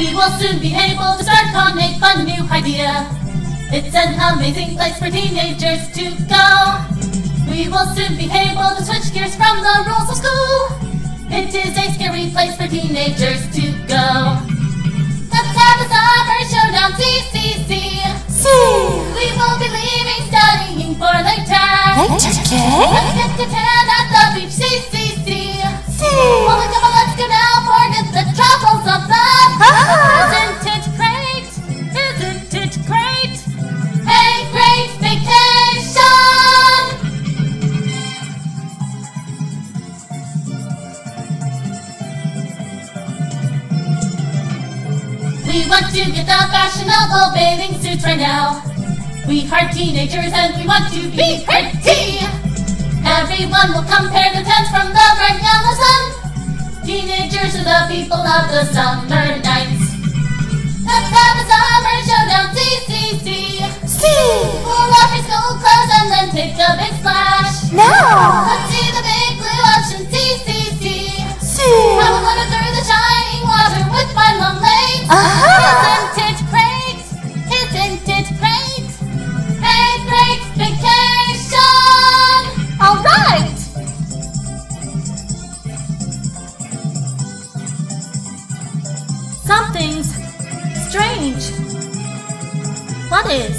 We will soon be able to start on a fun new idea. It's an amazing place for teenagers to go. We will soon be able to switch gears from the rules of school. It is a scary place for teenagers to go. Let's have a summer showdown, CCC. See, We will be leaving studying for later. later, kid. Let's get to tan We want to get the fashionable bathing suits right now. We are teenagers and we want to be pretty. Everyone will compare the tents from the bright yellow sun. Teenagers are the people of the summer nights. Let's have a summer showdown, CCC. See. Pull off your school clothes and then take a big splash. Now. Let's see the big blue ocean, CCC. See. I will run through the shining water with my long legs. Aha. Something's strange. What is?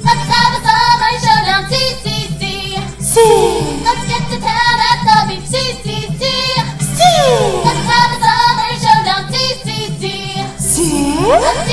Let's have a summer showdown. CCC. C. Let's get to town at the beach. CCC. C. Let's have a summer showdown. CCC. C. Let's